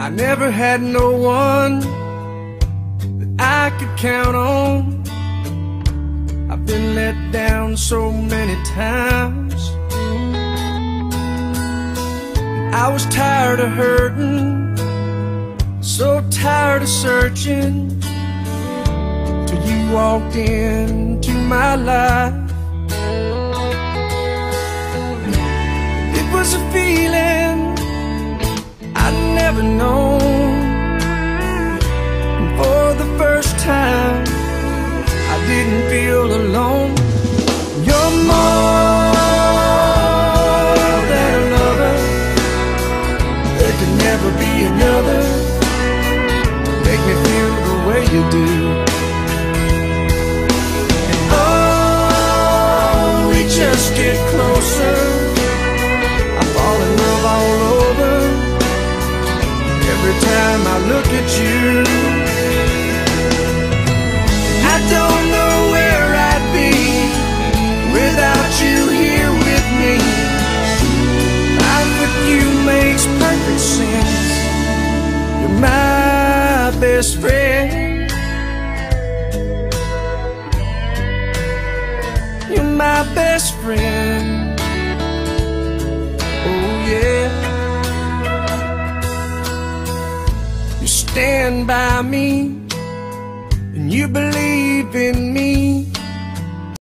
I never had no one that I could count on. I've been let down so many times. I was tired of hurting, so tired of searching. Till you walked into my life. I'd known. And for the first time, I didn't feel alone. You're more than a lover. There could never be another. Make me feel the way you do. And oh, we just get closer. Every time I look at you, I don't know where I'd be without you here with me. Life with you makes perfect sense. You're my best friend. You're my best friend. You stand by me and you believe in me.